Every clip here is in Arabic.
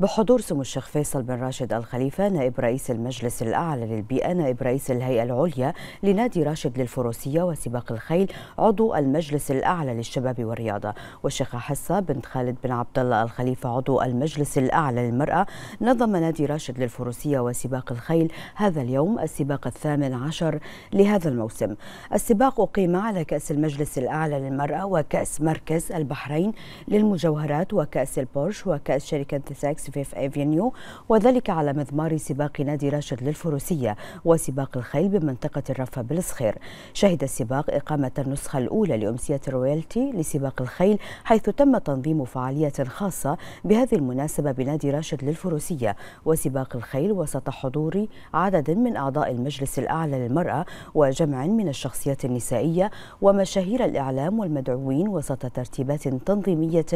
بحضور سمو الشيخ فيصل بن راشد الخليفة نائب رئيس المجلس الأعلى للبيئة نائب رئيس الهيئة العليا لنادي راشد للفروسية وسباق الخيل عضو المجلس الأعلى للشباب والرياضة. والشيخة حصة بنت خالد بن عبد الله الخليفة عضو المجلس الأعلى للمرأة. نظم نادي راشد للفروسية وسباق الخيل هذا اليوم السباق الثامن عشر لهذا الموسم. السباق أقيم على كأس المجلس الأعلى للمرأة وكأس مركز البحرين للمجوهرات وكأس البورش وكأس شركة Saks Fifth Avenue وذلك على مضمار سباق نادي راشد للفروسية وسباق الخيل بمنطقة الرفة بالصخير. شهد السباق إقامة النسخة الأولى لأمسية رويالتي لسباق الخيل حيث تم تنظيم فعالية خاصة بهذه المناسبة بنادي راشد للفروسية. وسباق الخيل وسط حضور عدد من أعضاء المجلس الأعلى للمرأة وجمع من الشخصيات النسائية ومشاهير الإعلام والمدعوين وسط ترتيبات تنظيمية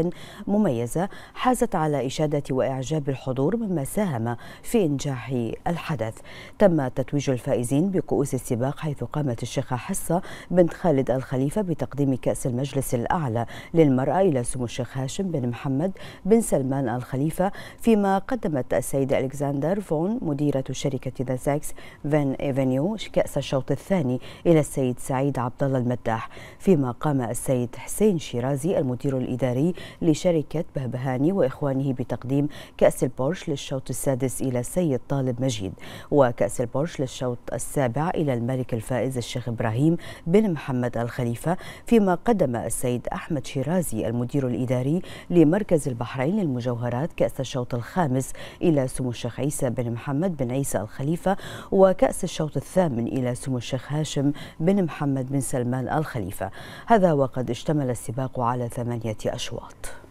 مميزة حازت على إشادة وإعجاب إعجاب الحضور مما ساهم في إنجاح الحدث. تم تتويج الفائزين بكؤوس السباق حيث قامت الشيخة حصة بنت خالد الخليفة بتقديم كأس المجلس الأعلى للمرأة إلى سمو الشيخ هاشم بن محمد بن سلمان الخليفة فيما قدمت السيدة ألكسندر فون مديرة شركة the Saks Fifth Avenue كأس الشوط الثاني إلى السيد سعيد عبد الله المداح. فيما قام السيد حسين شيرازي المدير الإداري لشركة بهبهاني وإخوانه بتقديم كأس البورش للشوط السادس إلى السيد طالب مجيد وكأس البورش للشوط السابع إلى الملك الفائز الشيخ إبراهيم بن محمد الخليفة فيما قدم السيد أحمد شيرازي المدير الإداري لمركز البحرين للمجوهرات كأس الشوط الخامس إلى سمو الشيخ عيسى بن محمد بن عيسى الخليفة وكأس الشوط الثامن إلى سمو الشيخ هاشم بن محمد بن سلمان الخليفة. هذا وقد اشتمل السباق على ثمانية أشواط.